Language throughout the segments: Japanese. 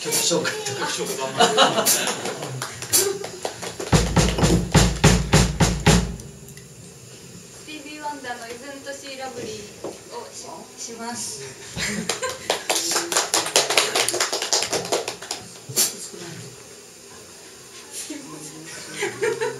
曲紹介とか曲紹介頑張スティーをします。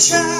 shine.